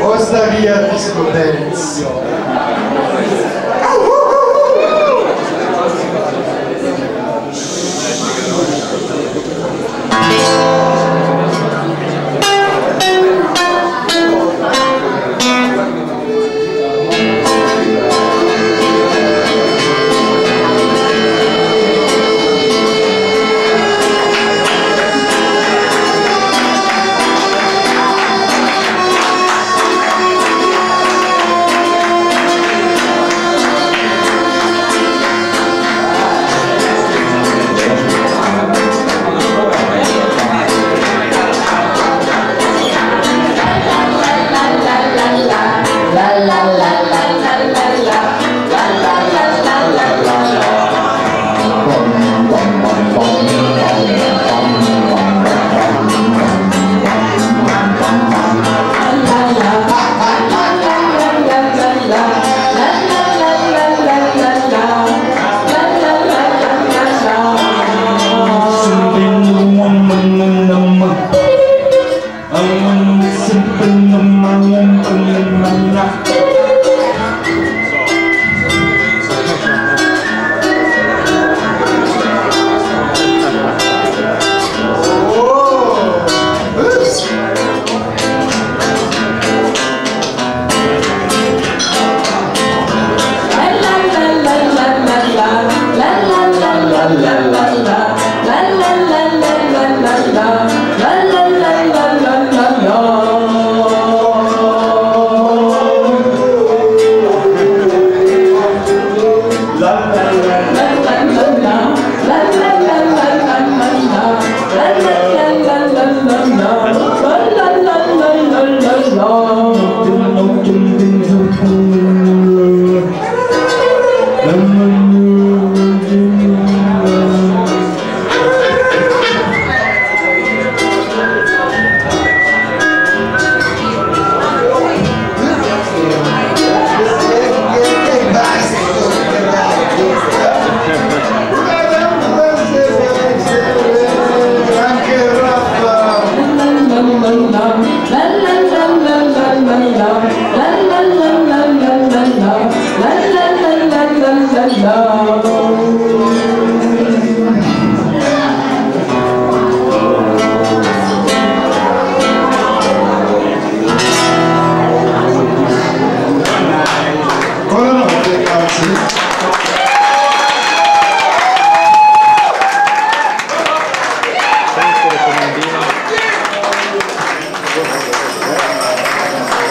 Costa Rica Disco Dance. la la la la la Gracias.